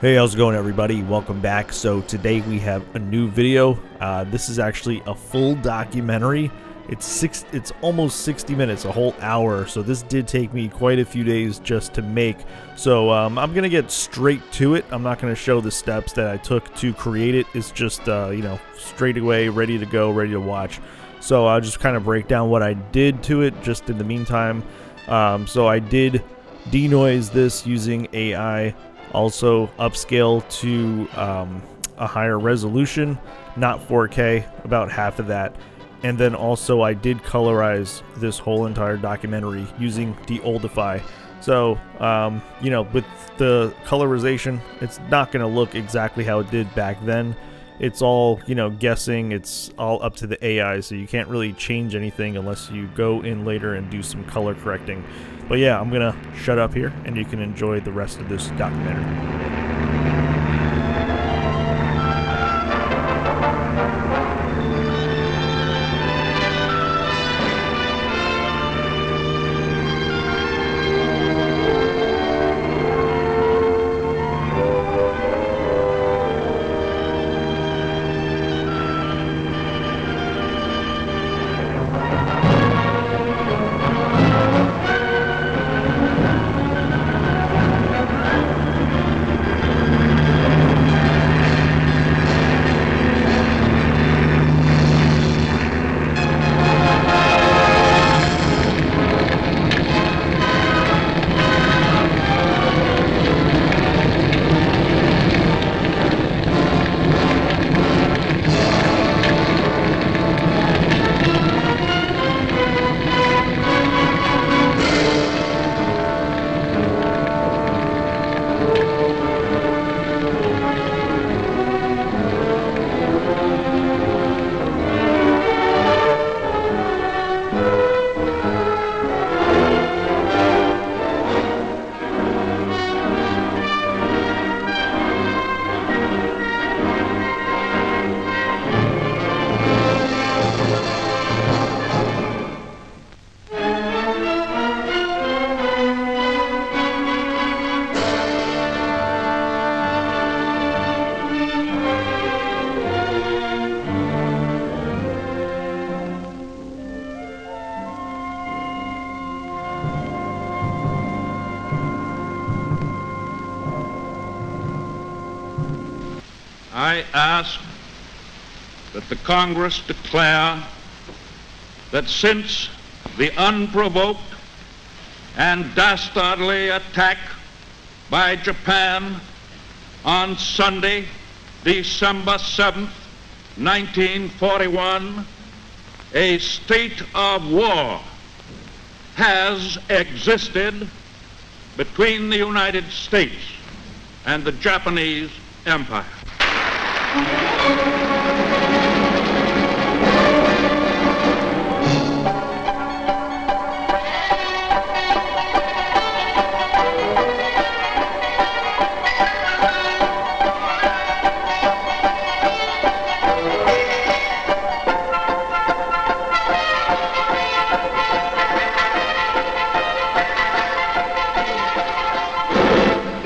Hey, how's it going everybody? Welcome back. So today we have a new video. Uh, this is actually a full documentary. It's six. It's almost 60 minutes, a whole hour. So this did take me quite a few days just to make. So um, I'm gonna get straight to it. I'm not gonna show the steps that I took to create it. It's just uh, you know straight away, ready to go, ready to watch. So I'll just kind of break down what I did to it just in the meantime. Um, so I did denoise this using AI also upscale to um, a higher resolution, not 4K, about half of that. And then also I did colorize this whole entire documentary using Deoldify. So, um, you know, with the colorization, it's not going to look exactly how it did back then. It's all, you know, guessing. It's all up to the AI, so you can't really change anything unless you go in later and do some color correcting. But yeah, I'm going to shut up here and you can enjoy the rest of this documentary. Congress declare that since the unprovoked and dastardly attack by Japan on Sunday, December 7th, 1941, a state of war has existed between the United States and the Japanese Empire.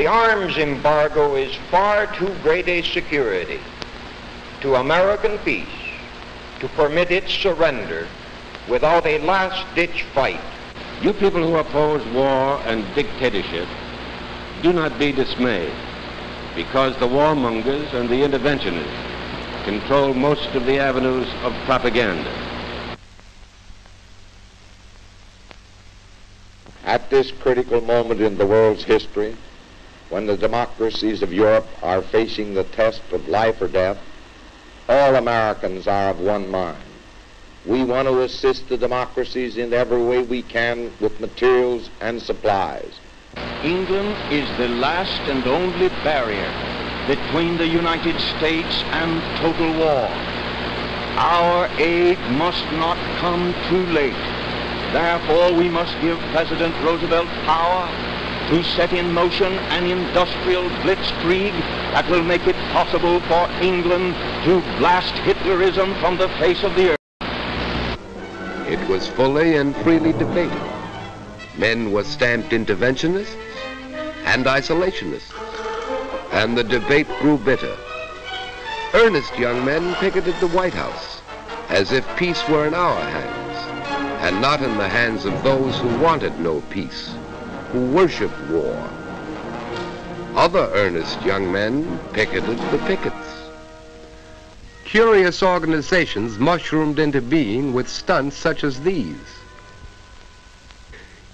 The arms embargo is far too great a security to American peace to permit its surrender without a last-ditch fight. You people who oppose war and dictatorship, do not be dismayed, because the warmongers and the interventionists control most of the avenues of propaganda. At this critical moment in the world's history, when the democracies of Europe are facing the test of life or death, all Americans are of one mind. We want to assist the democracies in every way we can with materials and supplies. England is the last and only barrier between the United States and total war. Our aid must not come too late. Therefore, we must give President Roosevelt power to set in motion an industrial blitzkrieg that will make it possible for England to blast Hitlerism from the face of the earth. It was fully and freely debated. Men were stamped interventionists and isolationists. and the debate grew bitter. Earnest young men picketed the White House as if peace were in our hands and not in the hands of those who wanted no peace, who worshiped war. Other earnest young men picketed the pickets. Curious organizations mushroomed into being with stunts such as these.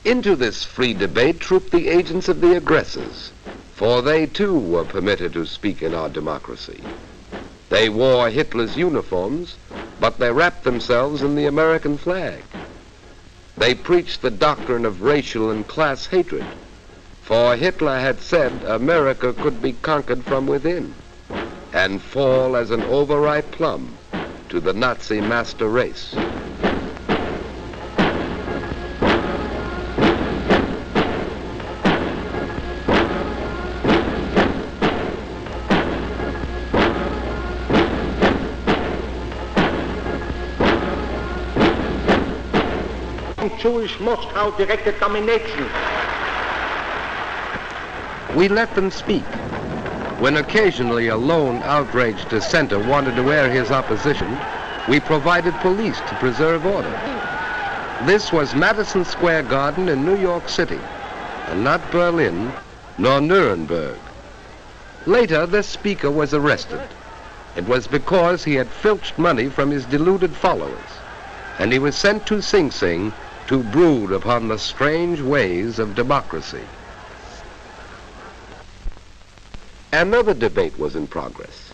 Into this free debate trooped the agents of the aggressors, for they too were permitted to speak in our democracy. They wore Hitler's uniforms, but they wrapped themselves in the American flag. They preached the doctrine of racial and class hatred, for Hitler had said America could be conquered from within and fall as an overripe plum to the Nazi master race. Jewish Moscow directed domination. We let them speak. When occasionally a lone outraged dissenter wanted to air his opposition, we provided police to preserve order. This was Madison Square Garden in New York City, and not Berlin nor Nuremberg. Later, this speaker was arrested. It was because he had filched money from his deluded followers, and he was sent to Sing Sing to brood upon the strange ways of democracy. Another debate was in progress.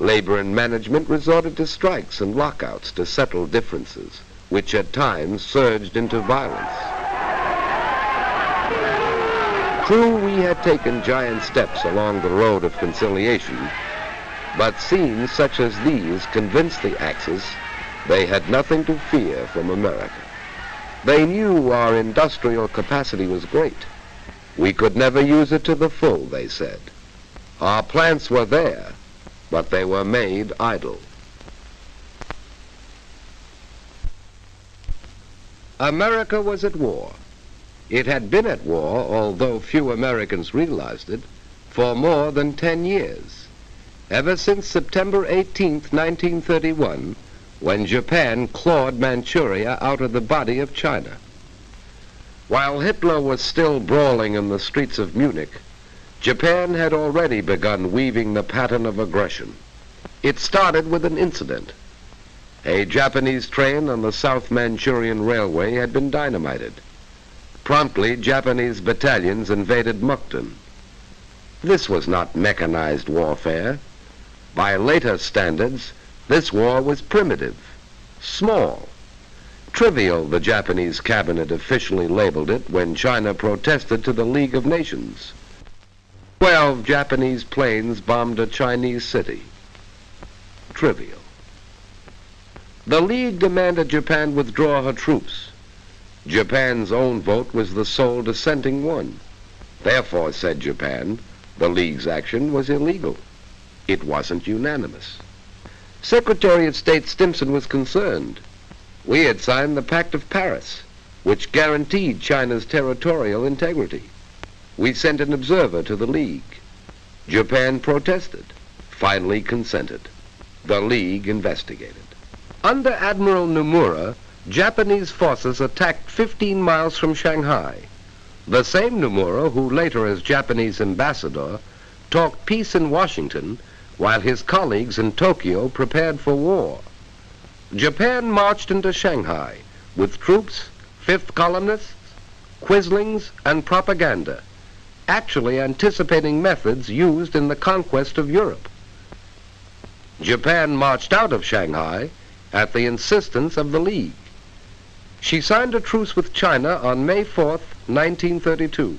Labor and management resorted to strikes and lockouts to settle differences, which at times surged into violence. True, we had taken giant steps along the road of conciliation, but scenes such as these convinced the Axis they had nothing to fear from America. They knew our industrial capacity was great. We could never use it to the full, they said. Our plants were there, but they were made idle. America was at war. It had been at war, although few Americans realized it, for more than 10 years. Ever since September 18, 1931, when Japan clawed Manchuria out of the body of China. While Hitler was still brawling in the streets of Munich, Japan had already begun weaving the pattern of aggression. It started with an incident. A Japanese train on the South Manchurian Railway had been dynamited. Promptly, Japanese battalions invaded Mukden. This was not mechanized warfare. By later standards, this war was primitive, small, trivial, the Japanese cabinet officially labeled it when China protested to the League of Nations. Twelve Japanese planes bombed a Chinese city. Trivial. The League demanded Japan withdraw her troops. Japan's own vote was the sole dissenting one. Therefore, said Japan, the League's action was illegal. It wasn't unanimous. Secretary of State Stimson was concerned. We had signed the Pact of Paris, which guaranteed China's territorial integrity. We sent an observer to the League. Japan protested, finally consented. The League investigated. Under Admiral Nomura, Japanese forces attacked 15 miles from Shanghai. The same Nomura, who later as Japanese ambassador, talked peace in Washington while his colleagues in Tokyo prepared for war. Japan marched into Shanghai with troops, fifth columnists, quislings, and propaganda, actually anticipating methods used in the conquest of Europe. Japan marched out of Shanghai at the insistence of the League. She signed a truce with China on May 4, 1932.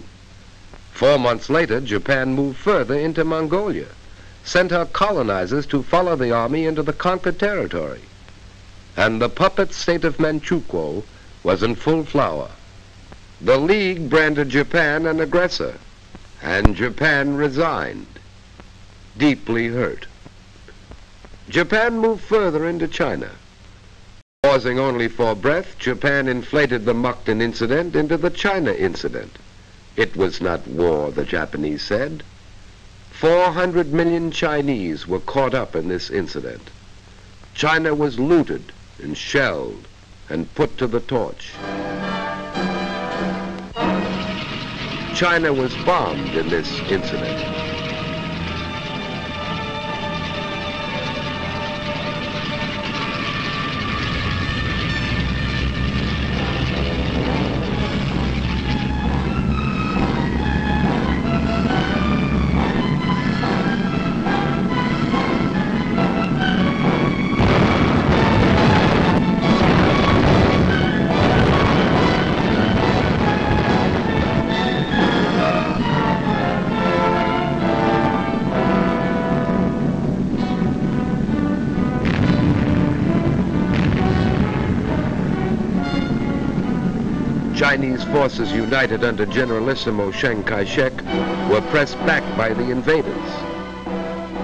Four months later, Japan moved further into Mongolia sent her colonizers to follow the army into the conquered territory. And the puppet state of Manchukuo was in full flower. The League branded Japan an aggressor, and Japan resigned, deeply hurt. Japan moved further into China. Pausing only for breath, Japan inflated the Mukden incident into the China incident. It was not war, the Japanese said. 400 million Chinese were caught up in this incident. China was looted and shelled and put to the torch. China was bombed in this incident. Forces united under Generalissimo Chiang Kai-shek were pressed back by the invaders.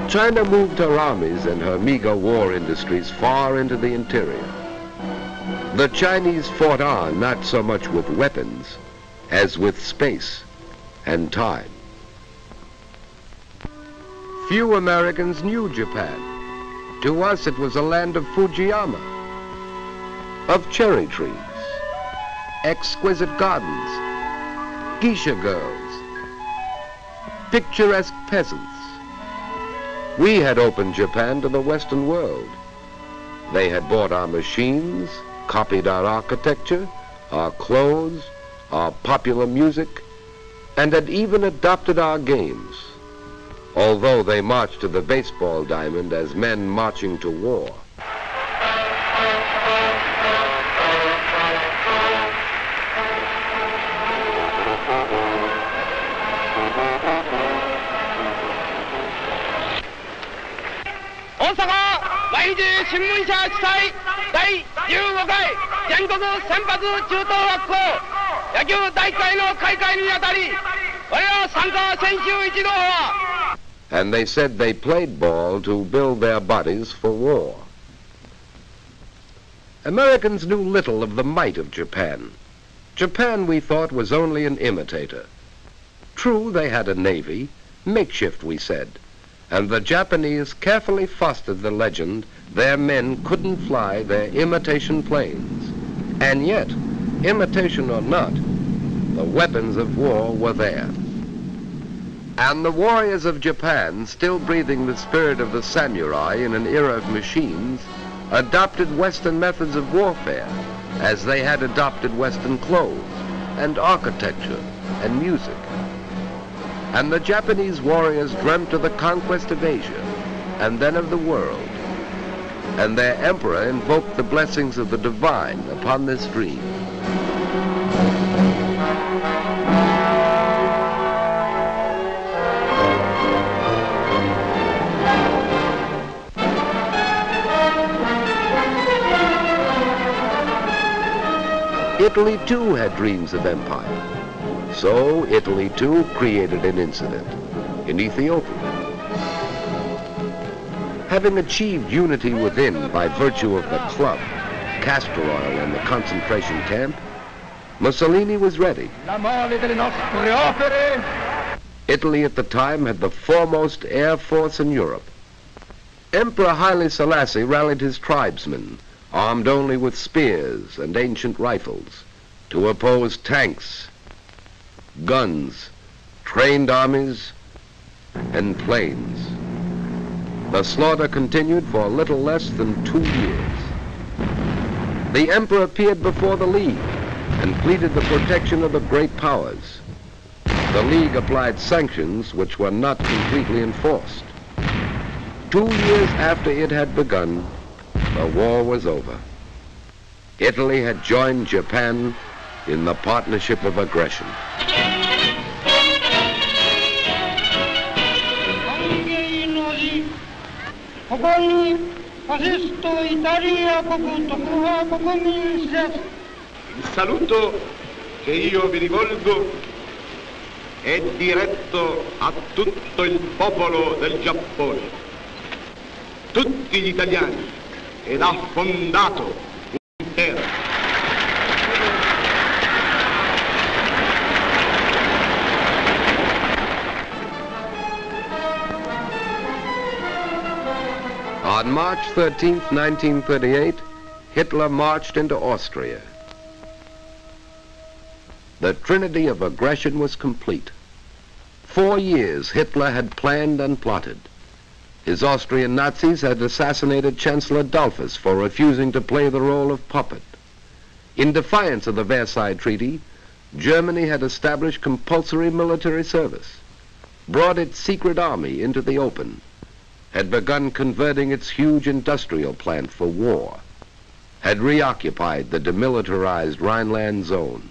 China moved her armies and her meager war industries far into the interior. The Chinese fought on not so much with weapons as with space and time. Few Americans knew Japan. To us it was a land of Fujiyama, of cherry trees, exquisite gardens, geisha girls, picturesque peasants. We had opened Japan to the Western world. They had bought our machines, copied our architecture, our clothes, our popular music, and had even adopted our games, although they marched to the baseball diamond as men marching to war. 第日新聞社主催第15回全国選抜中等学校野球大会の開会にあたり我ら参加選手一同は And they said they played ball to build their bodies for war. Americans knew little of the might of Japan. Japan, we thought, was only an imitator. True, they had a navy, makeshift, we said and the Japanese carefully fostered the legend their men couldn't fly their imitation planes. And yet, imitation or not, the weapons of war were there. And the warriors of Japan, still breathing the spirit of the samurai in an era of machines, adopted Western methods of warfare as they had adopted Western clothes and architecture and music. And the Japanese warriors dreamt of the conquest of Asia and then of the world. And their emperor invoked the blessings of the divine upon this dream. Italy too had dreams of empire. So Italy too created an incident in Ethiopia. Having achieved unity within by virtue of the club, castor oil, and the concentration camp, Mussolini was ready. Italy at the time had the foremost air force in Europe. Emperor Haile Selassie rallied his tribesmen, armed only with spears and ancient rifles, to oppose tanks, guns, trained armies, and planes. The slaughter continued for a little less than two years. The emperor appeared before the League and pleaded the protection of the great powers. The League applied sanctions which were not completely enforced. Two years after it had begun, the war was over. Italy had joined Japan in the partnership of aggression. Il saluto che io vi rivolgo è diretto a tutto il popolo del Giappone, tutti gli italiani, ed ha fondato On March 13, 1938, Hitler marched into Austria. The trinity of aggression was complete. Four years Hitler had planned and plotted. His Austrian Nazis had assassinated Chancellor Dollfuss for refusing to play the role of puppet. In defiance of the Versailles Treaty, Germany had established compulsory military service, brought its secret army into the open, had begun converting its huge industrial plant for war, had reoccupied the demilitarized Rhineland zone.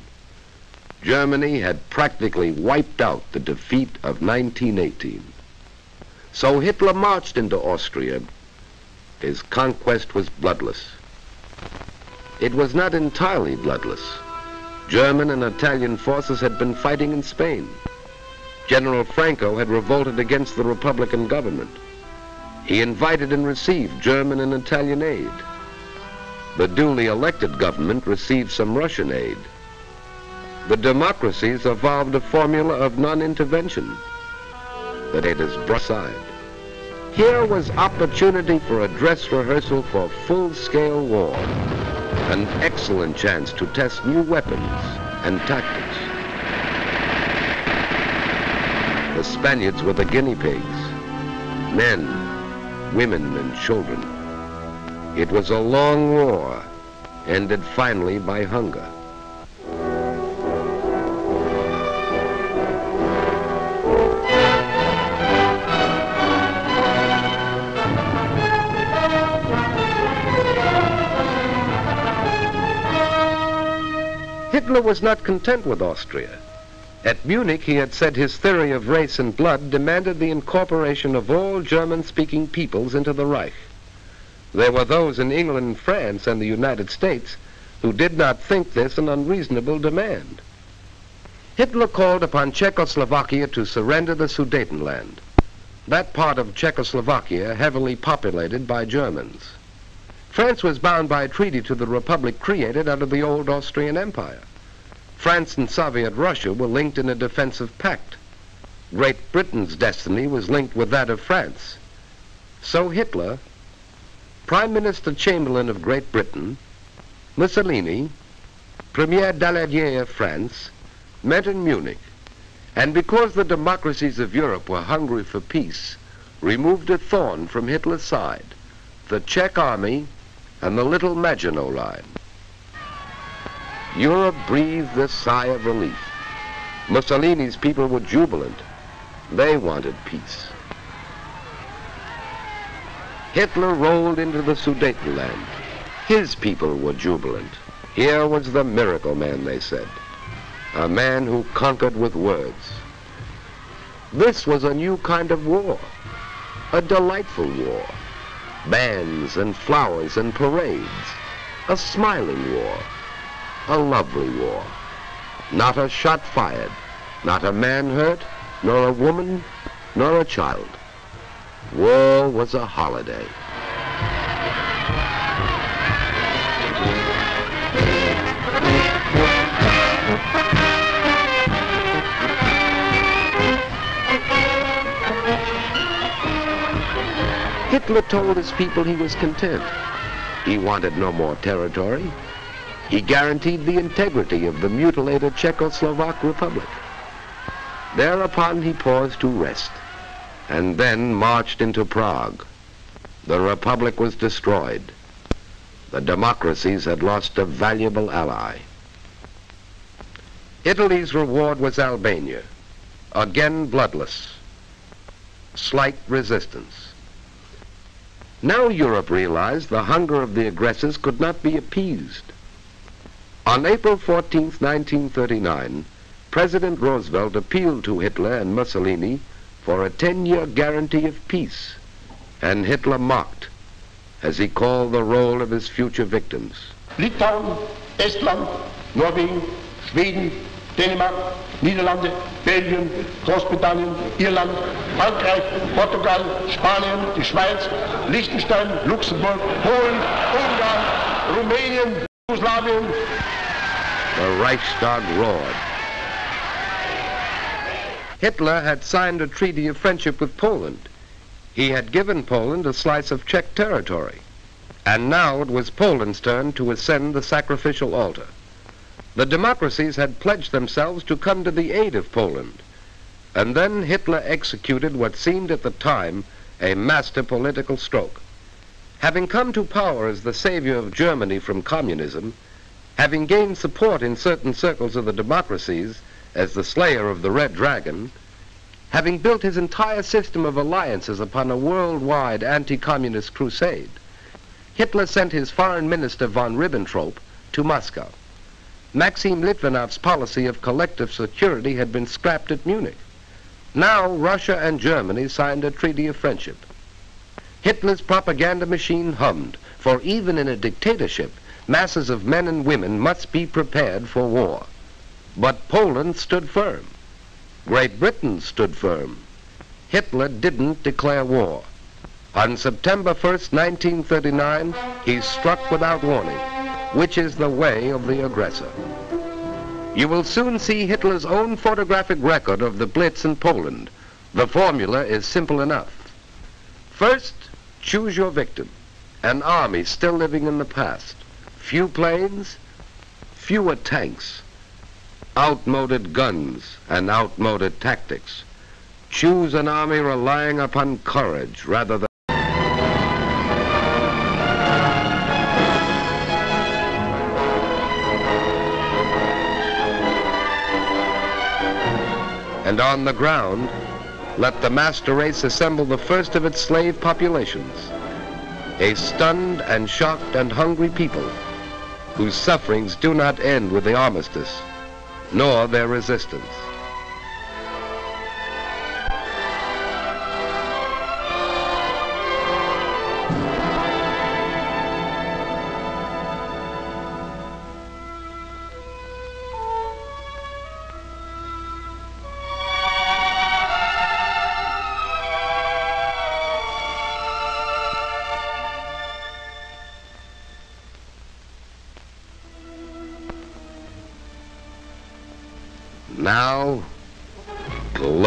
Germany had practically wiped out the defeat of 1918. So Hitler marched into Austria. His conquest was bloodless. It was not entirely bloodless. German and Italian forces had been fighting in Spain. General Franco had revolted against the Republican government. He invited and received German and Italian aid. The duly elected government received some Russian aid. The democracies evolved a formula of non-intervention that it has brought aside. Here was opportunity for a dress rehearsal for full-scale war, an excellent chance to test new weapons and tactics. The Spaniards were the guinea pigs, men, women, and children. It was a long war, ended finally by hunger. Hitler was not content with Austria. At Munich, he had said his theory of race and blood demanded the incorporation of all German-speaking peoples into the Reich. There were those in England, France, and the United States who did not think this an unreasonable demand. Hitler called upon Czechoslovakia to surrender the Sudetenland, that part of Czechoslovakia heavily populated by Germans. France was bound by treaty to the republic created of the old Austrian Empire. France and Soviet Russia were linked in a defensive pact. Great Britain's destiny was linked with that of France. So Hitler, Prime Minister Chamberlain of Great Britain, Mussolini, Premier Daladier of France, met in Munich, and because the democracies of Europe were hungry for peace, removed a thorn from Hitler's side, the Czech army and the little Maginot Line. Europe breathed a sigh of relief. Mussolini's people were jubilant. They wanted peace. Hitler rolled into the Sudetenland. His people were jubilant. Here was the miracle man, they said. A man who conquered with words. This was a new kind of war. A delightful war bands and flowers and parades, a smiling war, a lovely war. Not a shot fired, not a man hurt, nor a woman, nor a child. War was a holiday. Hitler told his people he was content. He wanted no more territory. He guaranteed the integrity of the mutilated Czechoslovak Republic. Thereupon he paused to rest, and then marched into Prague. The Republic was destroyed. The democracies had lost a valuable ally. Italy's reward was Albania, again bloodless. Slight resistance. Now Europe realized the hunger of the aggressors could not be appeased. On April 14, 1939, President Roosevelt appealed to Hitler and Mussolini for a 10-year guarantee of peace, and Hitler mocked as he called the roll of his future victims. Litauen, Estland, Norwegen, Schweden, Dänemark, Niederlande, Belgien, Großbritannien, Irland, Frankreich, Portugal, Spanien, die Schweiz, Liechtenstein, Luxemburg, Polen, Ungarn, Rumänien, The Reichstag roared. Hitler had signed a treaty of friendship with Poland. He had given Poland a slice of Czech territory, and now it was Poland's turn to ascend the sacrificial altar. The democracies had pledged themselves to come to the aid of Poland, and then Hitler executed what seemed at the time a master political stroke. Having come to power as the savior of Germany from communism, having gained support in certain circles of the democracies as the slayer of the Red Dragon, having built his entire system of alliances upon a worldwide anti-communist crusade, Hitler sent his foreign minister von Ribbentrop to Moscow. Maxim Litvinov's policy of collective security had been scrapped at Munich. Now Russia and Germany signed a treaty of friendship. Hitler's propaganda machine hummed, for even in a dictatorship, masses of men and women must be prepared for war. But Poland stood firm. Great Britain stood firm. Hitler didn't declare war. On September 1st, 1939, he struck without warning, which is the way of the aggressor. You will soon see Hitler's own photographic record of the Blitz in Poland. The formula is simple enough. First, choose your victim. An army still living in the past. Few planes, fewer tanks, outmoded guns and outmoded tactics. Choose an army relying upon courage rather than and on the ground, let the master race assemble the first of its slave populations, a stunned and shocked and hungry people whose sufferings do not end with the armistice, nor their resistance.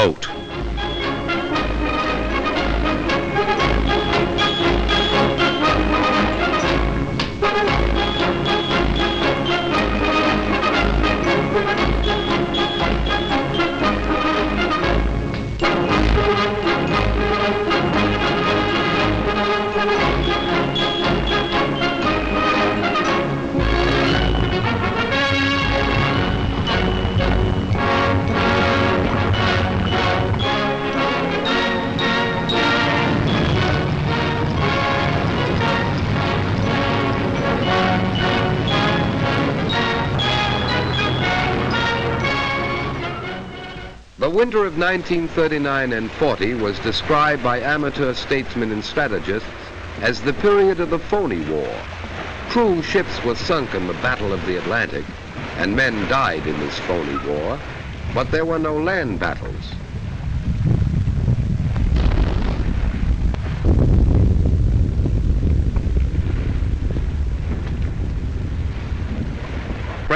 Gloat. Winter of 1939 and 40 was described by amateur statesmen and strategists as the period of the phony war. True ships were sunk in the Battle of the Atlantic, and men died in this phony war, but there were no land battles.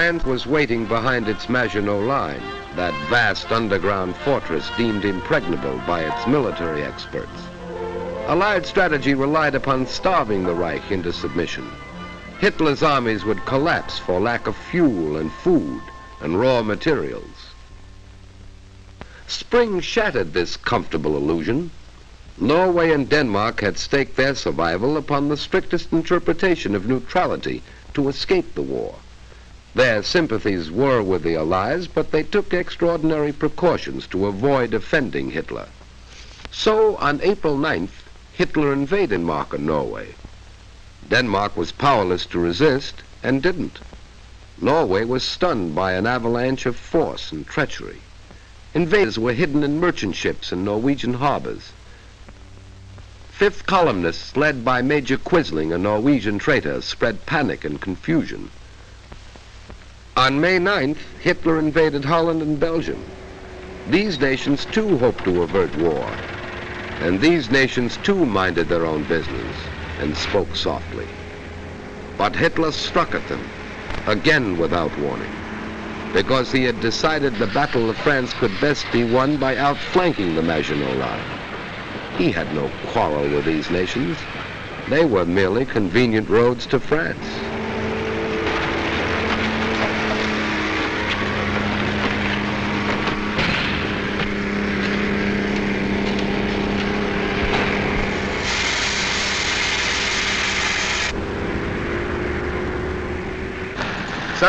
Was waiting behind its Maginot Line, that vast underground fortress deemed impregnable by its military experts. Allied strategy relied upon starving the Reich into submission. Hitler's armies would collapse for lack of fuel and food and raw materials. Spring shattered this comfortable illusion. Norway and Denmark had staked their survival upon the strictest interpretation of neutrality to escape the war. Their sympathies were with the Allies, but they took extraordinary precautions to avoid offending Hitler. So, on April 9th, Hitler invaded Marken, Norway. Denmark was powerless to resist and didn't. Norway was stunned by an avalanche of force and treachery. Invaders were hidden in merchant ships in Norwegian harbors. Fifth columnists, led by Major Quisling, a Norwegian traitor, spread panic and confusion. On May 9th, Hitler invaded Holland and Belgium. These nations too hoped to avert war. And these nations too minded their own business and spoke softly. But Hitler struck at them, again without warning, because he had decided the Battle of France could best be won by outflanking the Maginot Line. He had no quarrel with these nations. They were merely convenient roads to France.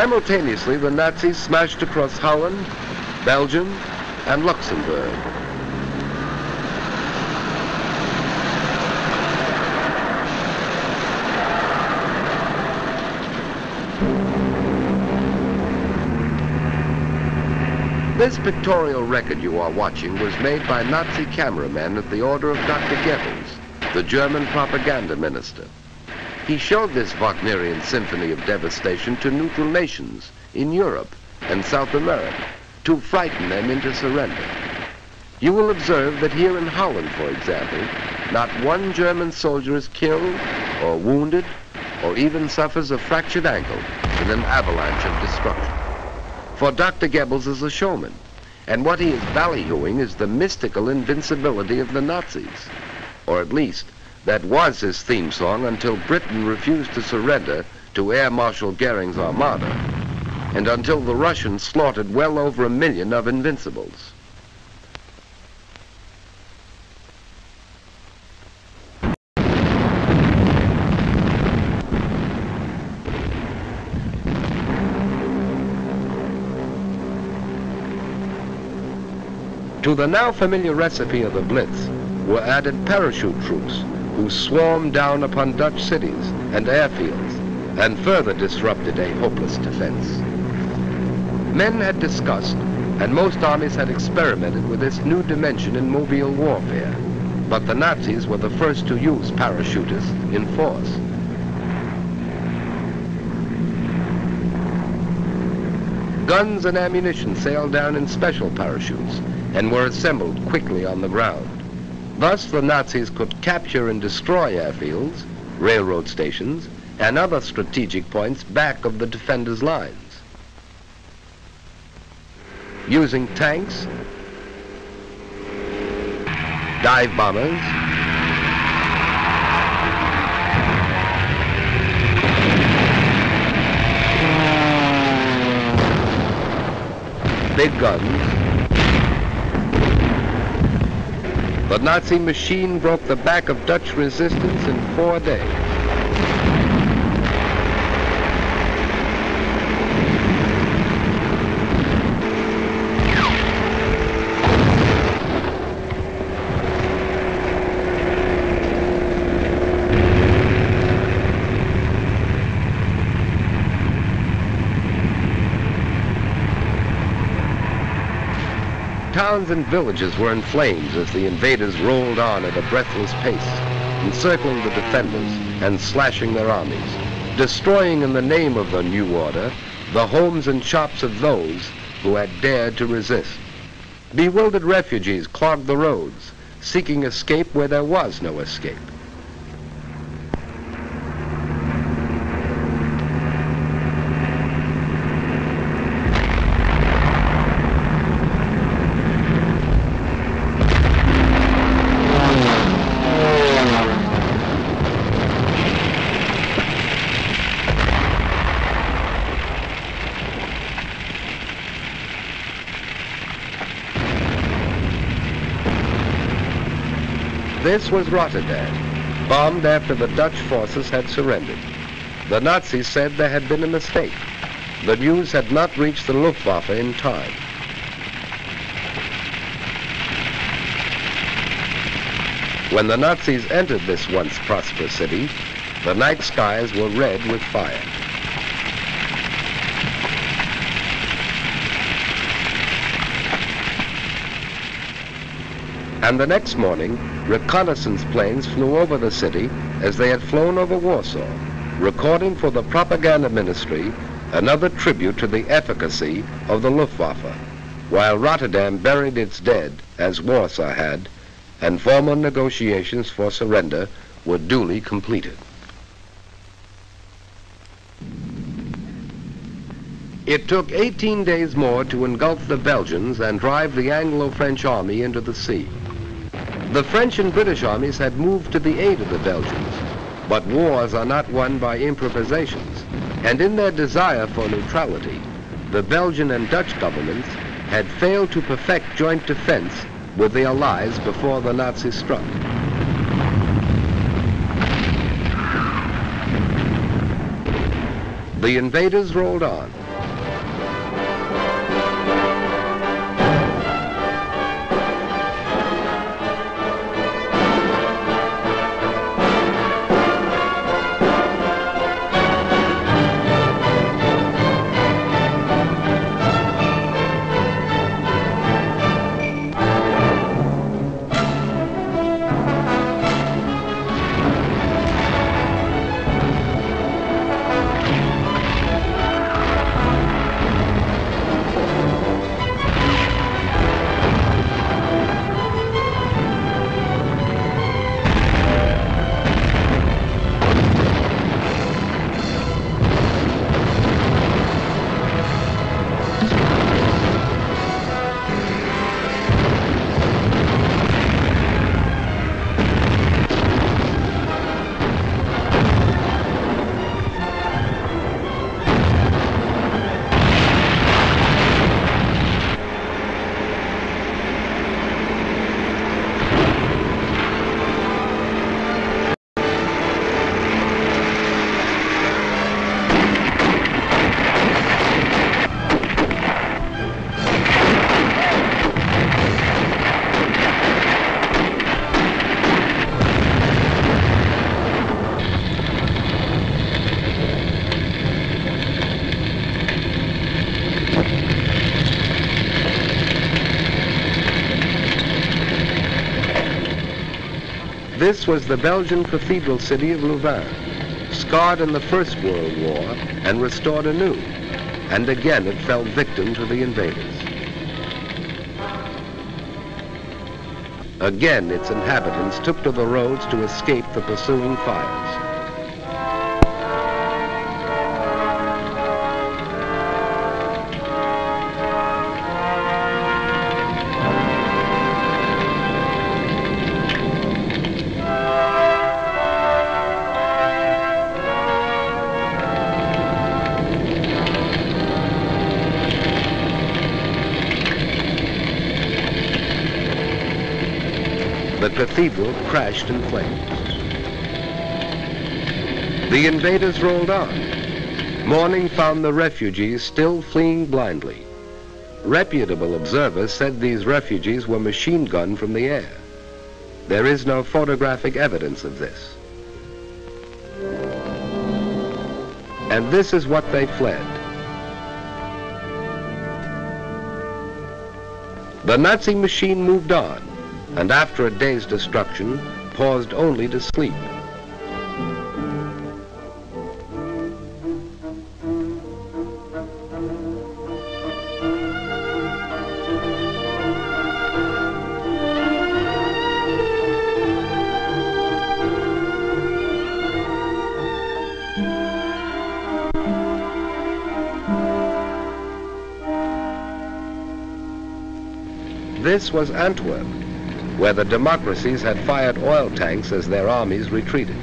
Simultaneously, the Nazis smashed across Holland, Belgium, and Luxembourg. This pictorial record you are watching was made by Nazi cameramen at the order of Dr. Goebbels, the German propaganda minister. He showed this Wagnerian symphony of devastation to neutral nations in Europe and South America to frighten them into surrender. You will observe that here in Holland, for example, not one German soldier is killed or wounded or even suffers a fractured ankle in an avalanche of destruction. For Dr. Goebbels is a showman, and what he is ballyhooing is the mystical invincibility of the Nazis, or at least that was his theme song until Britain refused to surrender to Air Marshal Goering's armada, and until the Russians slaughtered well over a million of invincibles. To the now familiar recipe of the Blitz were added parachute troops who swarmed down upon Dutch cities and airfields and further disrupted a hopeless defense. Men had discussed, and most armies had experimented with this new dimension in mobile warfare, but the Nazis were the first to use parachutists in force. Guns and ammunition sailed down in special parachutes and were assembled quickly on the ground. Thus, the Nazis could capture and destroy airfields, railroad stations, and other strategic points back of the defenders' lines. Using tanks, dive bombers, big guns, The Nazi machine broke the back of Dutch resistance in four days. Towns and villages were in flames as the invaders rolled on at a breathless pace, encircling the defenders and slashing their armies, destroying in the name of the new order the homes and shops of those who had dared to resist. Bewildered refugees clogged the roads, seeking escape where there was no escape. This was Rotterdam, bombed after the Dutch forces had surrendered. The Nazis said there had been a mistake. The news had not reached the Luftwaffe in time. When the Nazis entered this once prosperous city, the night skies were red with fire. And the next morning, reconnaissance planes flew over the city as they had flown over Warsaw, recording for the propaganda ministry another tribute to the efficacy of the Luftwaffe, while Rotterdam buried its dead, as Warsaw had, and formal negotiations for surrender were duly completed. It took 18 days more to engulf the Belgians and drive the Anglo-French army into the sea. The French and British armies had moved to the aid of the Belgians, but wars are not won by improvisations, and in their desire for neutrality, the Belgian and Dutch governments had failed to perfect joint defense with the Allies before the Nazis struck. The invaders rolled on. This was the Belgian cathedral city of Louvain, scarred in the First World War and restored anew. And again it fell victim to the invaders. Again its inhabitants took to the roads to escape the pursuing fires. Cathedral crashed in flames. The invaders rolled on. Morning found the refugees still fleeing blindly. Reputable observers said these refugees were machine gunned from the air. There is no photographic evidence of this. And this is what they fled. The Nazi machine moved on, and after a day's destruction, paused only to sleep. This was Antwerp, where the democracies had fired oil tanks as their armies retreated.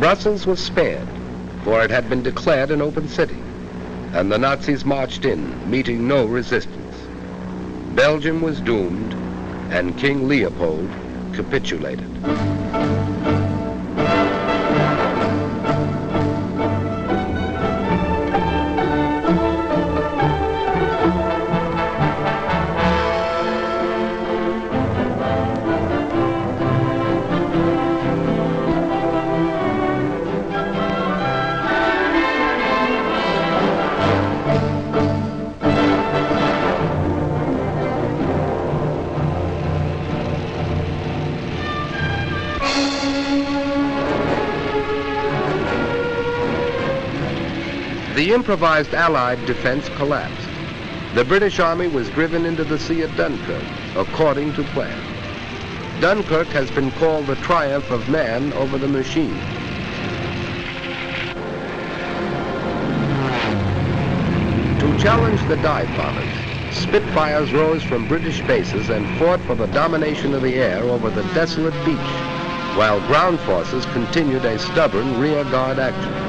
Brussels was spared, for it had been declared an open city, and the Nazis marched in, meeting no resistance. Belgium was doomed, and King Leopold capitulated. Improvised Allied defense collapsed. The British Army was driven into the sea at Dunkirk, according to plan. Dunkirk has been called the triumph of man over the machine. To challenge the dive bombers, Spitfires rose from British bases and fought for the domination of the air over the desolate beach, while ground forces continued a stubborn rear guard action.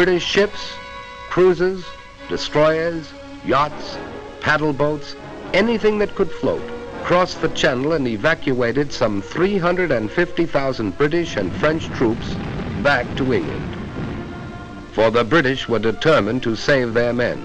British ships, cruisers, destroyers, yachts, paddle boats, anything that could float, crossed the channel and evacuated some 350,000 British and French troops back to England. For the British were determined to save their men.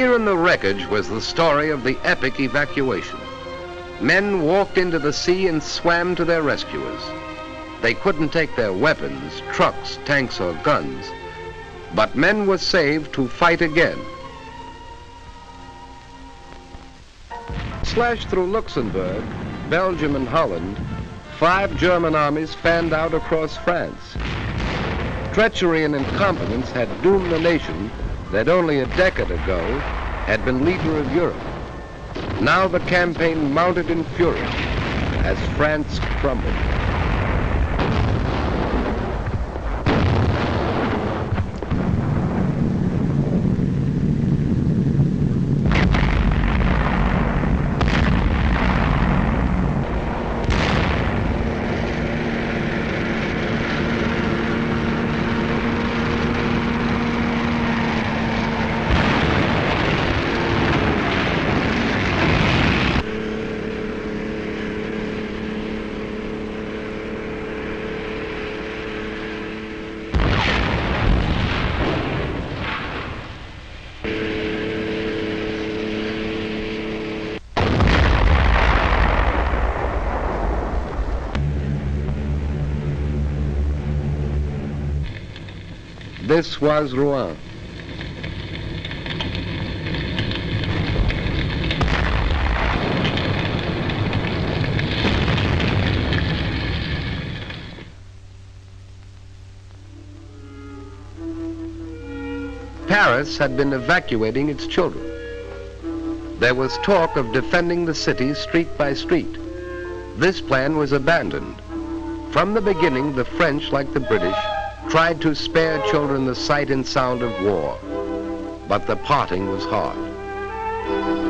Here in the wreckage was the story of the epic evacuation. Men walked into the sea and swam to their rescuers. They couldn't take their weapons, trucks, tanks, or guns, but men were saved to fight again. Slashed through Luxembourg, Belgium, and Holland, five German armies fanned out across France. Treachery and incompetence had doomed the nation that only a decade ago had been leader of Europe. Now the campaign mounted in fury as France crumbled. This was Rouen. Paris had been evacuating its children. There was talk of defending the city street by street. This plan was abandoned. From the beginning, the French, like the British, tried to spare children the sight and sound of war, but the parting was hard.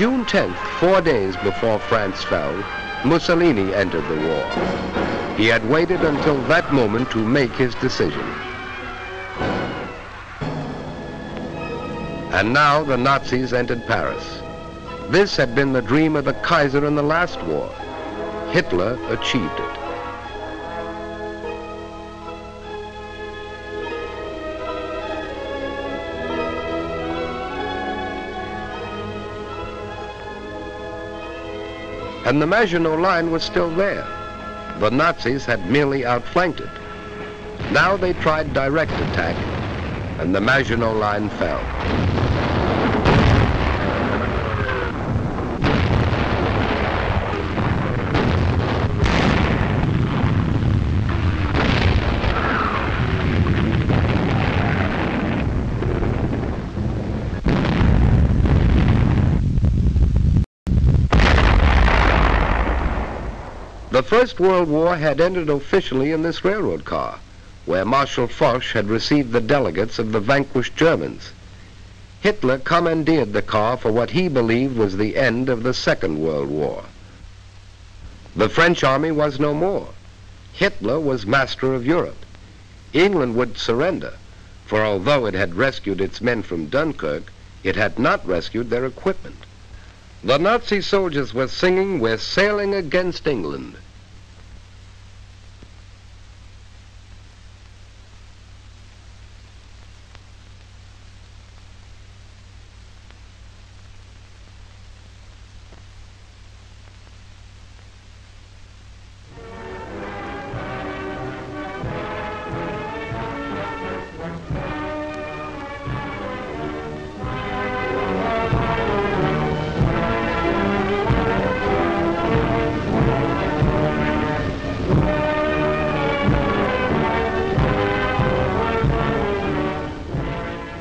June 10th, four days before France fell, Mussolini entered the war. He had waited until that moment to make his decision. And now the Nazis entered Paris. This had been the dream of the Kaiser in the last war. Hitler achieved it. And the Maginot Line was still there. The Nazis had merely outflanked it. Now they tried direct attack, and the Maginot Line fell. First World War had ended officially in this railroad car, where Marshal Foch had received the delegates of the vanquished Germans. Hitler commandeered the car for what he believed was the end of the Second World War. The French army was no more. Hitler was master of Europe. England would surrender, for although it had rescued its men from Dunkirk, it had not rescued their equipment. The Nazi soldiers were singing, We're sailing against England.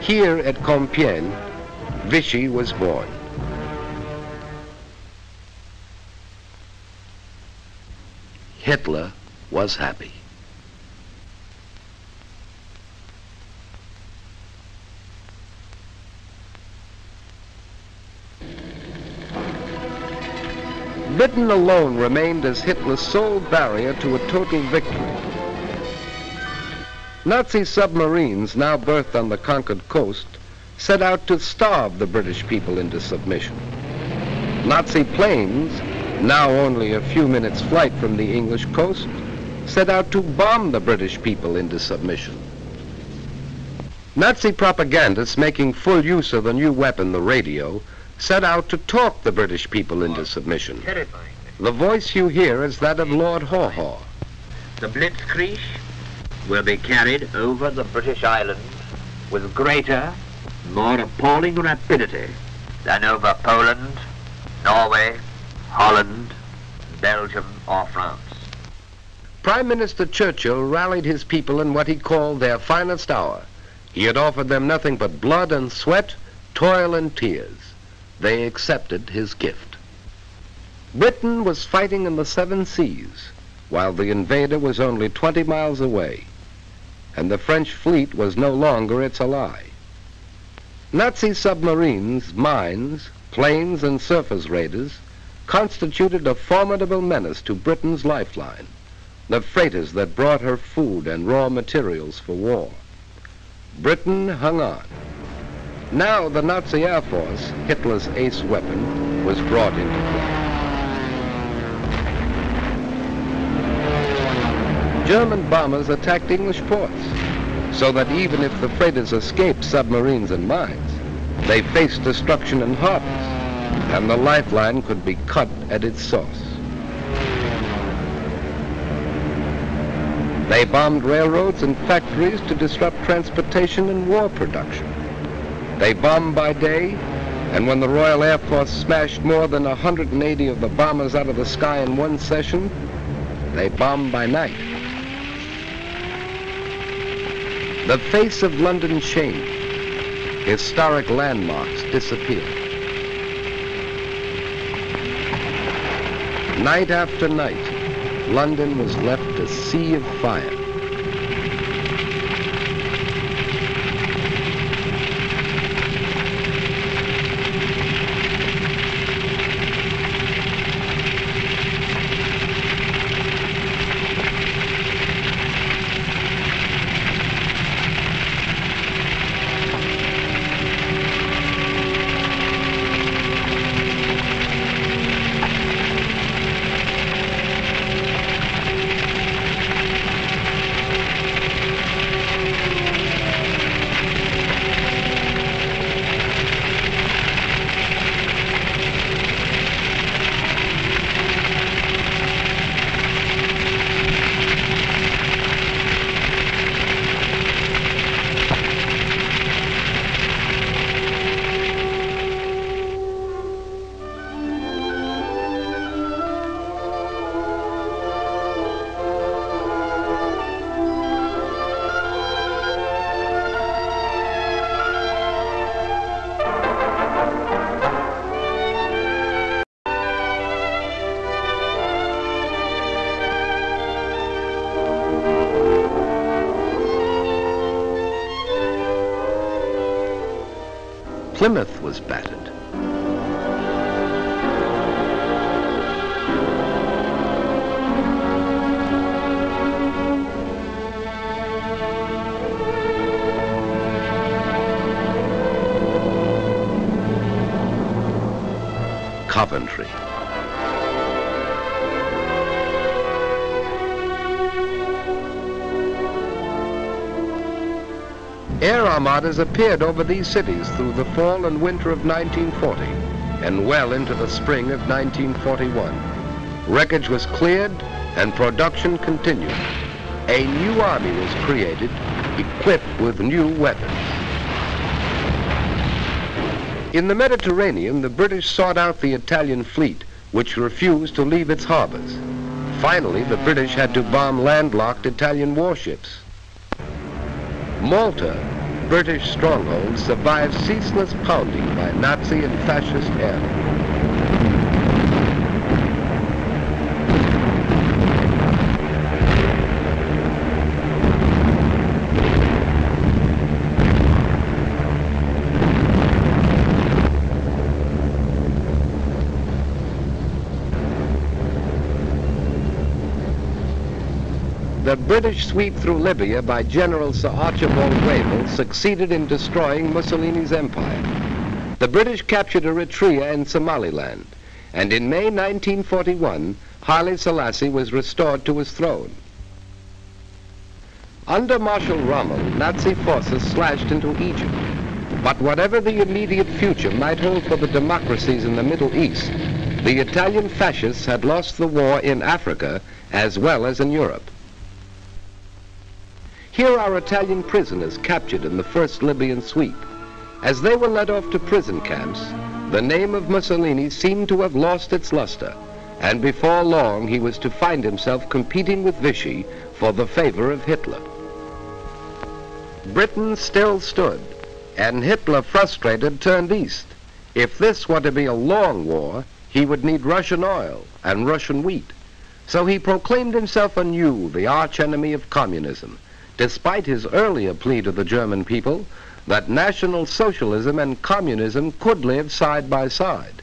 Here at Compiègne, Vichy was born. Hitler was happy. Britain alone remained as Hitler's sole barrier to a total victory. Nazi submarines, now berthed on the conquered coast, set out to starve the British people into submission. Nazi planes, now only a few minutes' flight from the English coast, set out to bomb the British people into submission. Nazi propagandists, making full use of the new weapon, the radio, set out to talk the British people into submission. Terrifying. The voice you hear is that of Lord Haw Haw. The Blitzkrieg will be carried over the British Islands with greater, more appalling rapidity than over Poland, Norway, Holland, Belgium, or France. Prime Minister Churchill rallied his people in what he called their finest hour. He had offered them nothing but blood and sweat, toil and tears. They accepted his gift. Britain was fighting in the seven seas, while the invader was only 20 miles away, and the French fleet was no longer its ally. Nazi submarines, mines, planes, and surface raiders constituted a formidable menace to Britain's lifeline, the freighters that brought her food and raw materials for war. Britain hung on. Now the Nazi Air Force, Hitler's ace weapon, was brought into play. German bombers attacked English ports, so that even if the freighters escaped submarines and mines, they faced destruction in harbors, and the lifeline could be cut at its source. They bombed railroads and factories to disrupt transportation and war production. They bombed by day, and when the Royal Air Force smashed more than 180 of the bombers out of the sky in one session, they bombed by night. The face of London changed. Historic landmarks disappeared. Night after night, London was left a sea of fire. Plymouth was battered. Coventry. Armadas appeared over these cities through the fall and winter of 1940 and well into the spring of 1941. Wreckage was cleared and production continued. A new army was created, equipped with new weapons. In the Mediterranean, the British sought out the Italian fleet, which refused to leave its harbors. Finally, the British had to bomb landlocked Italian warships. Malta, British stronghold, survived ceaseless pounding by Nazi and fascist air. The British sweep through Libya by General Sir Archibald Wavell succeeded in destroying Mussolini's empire. The British captured Eritrea and Somaliland, and in May 1941, Haile Selassie was restored to his throne. Under Marshal Rommel, Nazi forces slashed into Egypt. But whatever the immediate future might hold for the democracies in the Middle East, the Italian fascists had lost the war in Africa as well as in Europe. Here are Italian prisoners captured in the first Libyan sweep. As they were led off to prison camps, the name of Mussolini seemed to have lost its luster, and before long he was to find himself competing with Vichy for the favor of Hitler. Britain still stood, and Hitler, frustrated, turned east. If this were to be a long war, he would need Russian oil and Russian wheat. So he proclaimed himself anew the archenemy of communism, despite his earlier plea to the German people that National Socialism and communism could live side by side.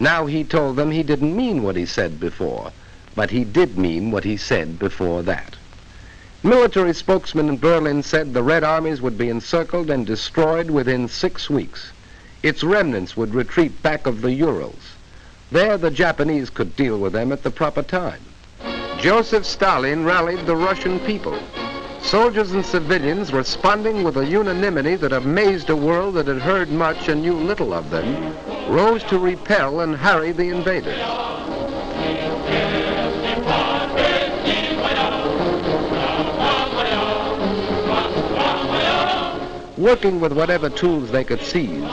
Now he told them he didn't mean what he said before, but he did mean what he said before that. Military spokesmen in Berlin said the Red Armies would be encircled and destroyed within six weeks. Its remnants would retreat back of the Urals. There the Japanese could deal with them at the proper time. Joseph Stalin rallied the Russian people soldiers and civilians responding with a unanimity that amazed a world that had heard much and knew little of them, rose to repel and harry the invaders. Working with whatever tools they could seize,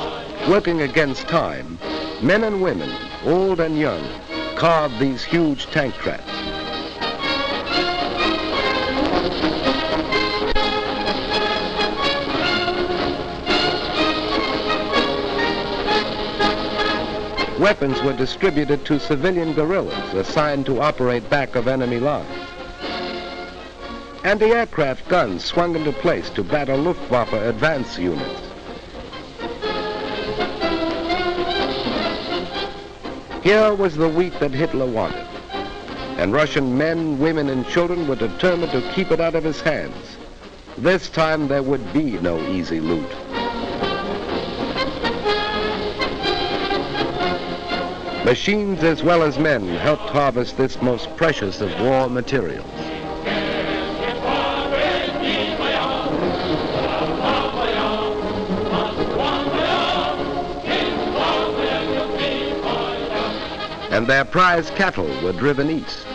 working against time, men and women, old and young, carved these huge tank traps. Weapons were distributed to civilian guerrillas assigned to operate back of enemy lines. Anti-aircraft guns swung into place to battle Luftwaffe advance units. Here was the wheat that Hitler wanted, and Russian men, women, and children were determined to keep it out of his hands. This time there would be no easy loot. Machines as well as men helped harvest this most precious of war materials. And their prize cattle were driven east.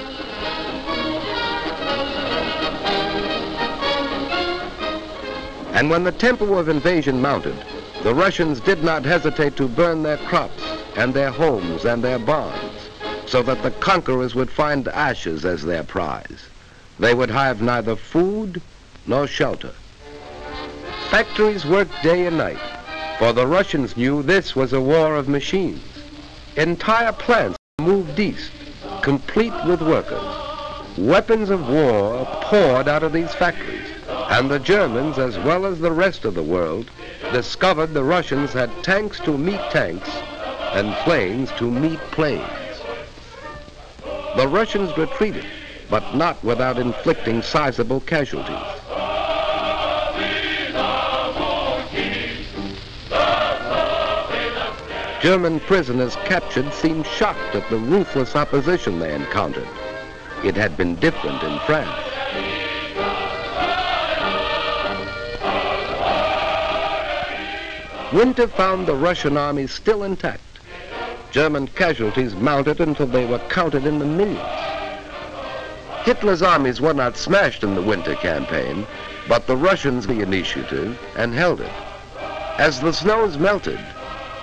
And when the tempo of invasion mounted, the Russians did not hesitate to burn their crops and their homes and their barns, so that the conquerors would find ashes as their prize. They would have neither food nor shelter. Factories worked day and night, for the Russians knew this was a war of machines. Entire plants moved east, complete with workers. Weapons of war poured out of these factories, And the Germans, as well as the rest of the world, discovered the Russians had tanks to meet tanks and planes to meet planes. The Russians retreated, but not without inflicting sizable casualties. German prisoners captured seemed shocked at the ruthless opposition they encountered. It had been different in France. Winter found the Russian army still intact. German casualties mounted until they were counted in the millions. Hitler's armies were not smashed in the winter campaign, but the Russians the initiative and held it. As the snows melted,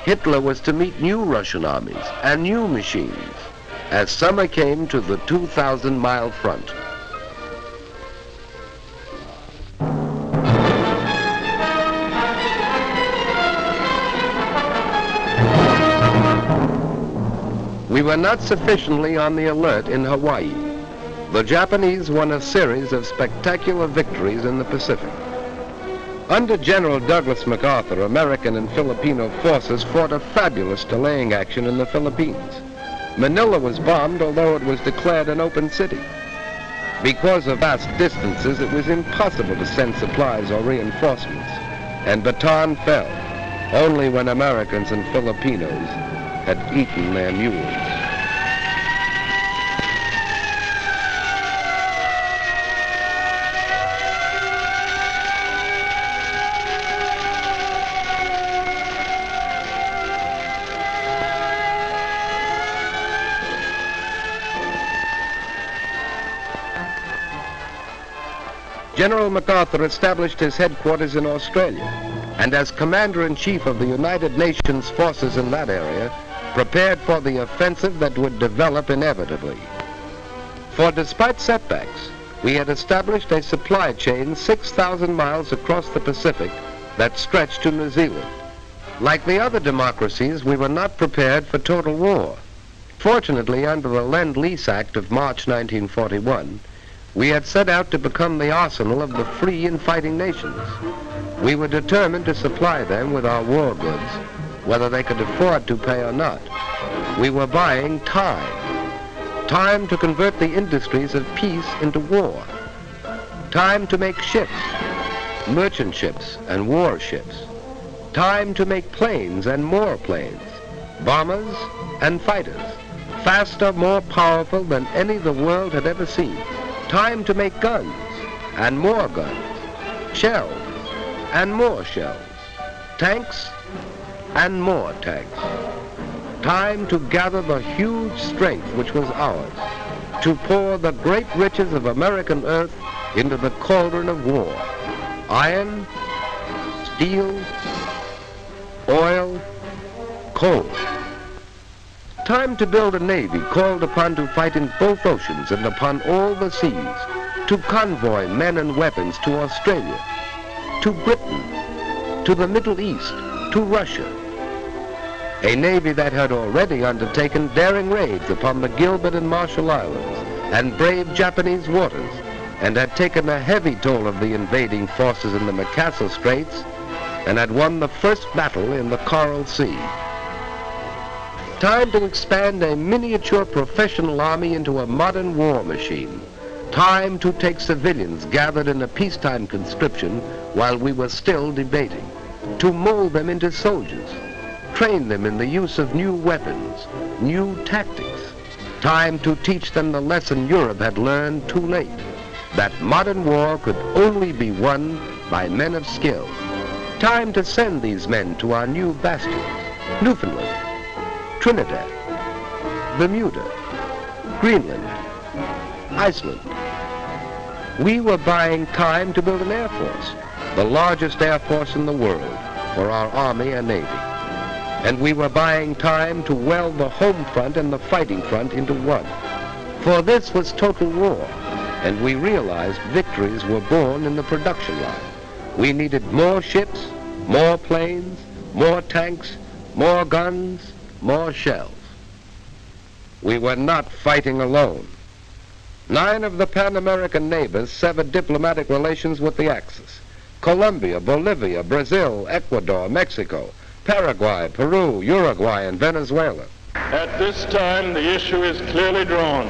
Hitler was to meet new Russian armies and new machines as summer came to the 2,000-mile front. We were not sufficiently on the alert in Hawaii. The Japanese won a series of spectacular victories in the Pacific. Under General Douglas MacArthur, American and Filipino forces fought a fabulous delaying action in the Philippines. Manila was bombed, although it was declared an open city. Because of vast distances, it was impossible to send supplies or reinforcements, and Bataan fell only when Americans and Filipinos had eaten their mules. General MacArthur established his headquarters in Australia, and as Commander-in-Chief of the United Nations forces in that area, prepared for the offensive that would develop inevitably. For despite setbacks, we had established a supply chain 6,000 miles across the Pacific that stretched to New Zealand. Like the other democracies, we were not prepared for total war. Fortunately, under the Lend-Lease Act of March 1941, we had set out to become the arsenal of the free and fighting nations. We were determined to supply them with our war goods, whether they could afford to pay or not. We were buying time. Time to convert the industries of peace into war. Time to make ships, merchant ships and warships. Time to make planes and more planes, bombers and fighters, faster, more powerful than any the world had ever seen. Time to make guns and more guns, shells and more shells, tanks and more tanks. Time to gather the huge strength which was ours, to pour the great riches of American earth into the cauldron of war. Iron, steel, oil, coal. Time to build a navy called upon to fight in both oceans and upon all the seas, to convoy men and weapons to Australia, to Britain, to the Middle East, to Russia. A navy that had already undertaken daring raids upon the Gilbert and Marshall Islands and brave Japanese waters and had taken a heavy toll of the invading forces in the Macassar Straits and had won the first battle in the Coral Sea. Time to expand a miniature professional army into a modern war machine. Time to take civilians gathered in a peacetime conscription while we were still debating. To mold them into soldiers. Train them in the use of new weapons, new tactics. Time to teach them the lesson Europe had learned too late. That modern war could only be won by men of skill. Time to send these men to our new bastions, Newfoundland, Trinidad, Bermuda, Greenland, Iceland. We were buying time to build an air force, the largest air force in the world for our Army and Navy. And we were buying time to weld the home front and the fighting front into one. For this was total war, and we realized victories were born in the production line. We needed more ships, more planes, more tanks, more guns, more shells. We were not fighting alone. Nine of the Pan-American neighbors severed diplomatic relations with the Axis. Colombia, Bolivia, Brazil, Ecuador, Mexico, Paraguay, Peru, Uruguay, and Venezuela. At this time, the issue is clearly drawn.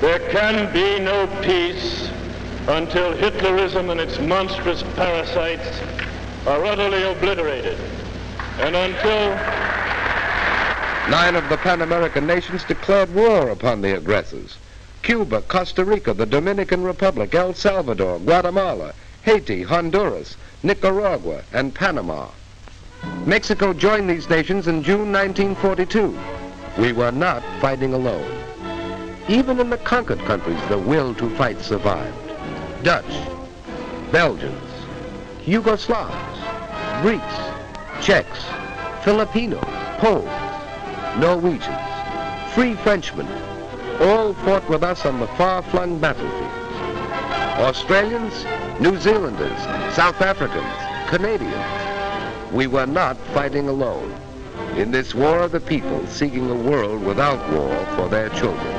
There can be no peace until Hitlerism and its monstrous parasites are utterly obliterated, and until Nine of the Pan American nations declared war upon the aggressors. Cuba, Costa Rica, the Dominican Republic, El Salvador, Guatemala, Haiti, Honduras, Nicaragua, and Panama. Mexico joined these nations in June 1942. We were not fighting alone. Even in the conquered countries, the will to fight survived. Dutch, Belgians, Yugoslavs, Greeks, Czechs, Filipinos, Poles, Norwegians, free Frenchmen, all fought with us on the far-flung battlefields. Australians, New Zealanders, South Africans, Canadians. We were not fighting alone in this war of the people seeking a world without war for their children.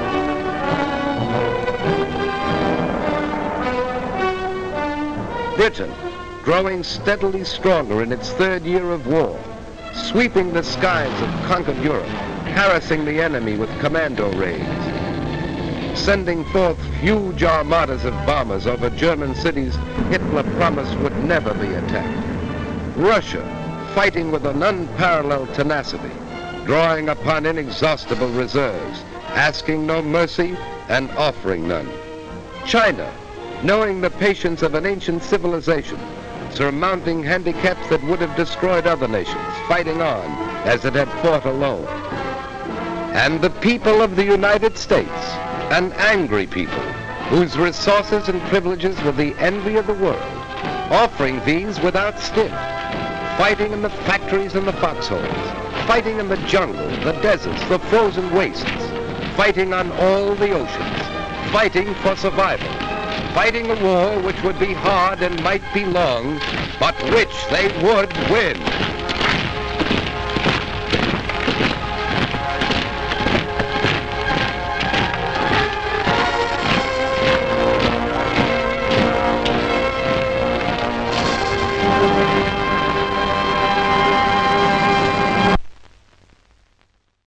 Britain, growing steadily stronger in its third year of war, sweeping the skies of conquered Europe, harassing the enemy with commando raids, sending forth huge armadas of bombers over German cities Hitler promised would never be attacked. Russia, fighting with an unparalleled tenacity, drawing upon inexhaustible reserves, asking no mercy and offering none. China, knowing the patience of an ancient civilization, surmounting handicaps that would have destroyed other nations, fighting on as it had fought alone. And the people of the United States, an angry people, whose resources and privileges were the envy of the world, offering these without stint, fighting in the factories and the foxholes, fighting in the jungle, the deserts, the frozen wastes, fighting on all the oceans, fighting for survival, fighting a war which would be hard and might be long, but which they would win.